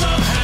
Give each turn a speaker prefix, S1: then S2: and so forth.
S1: somehow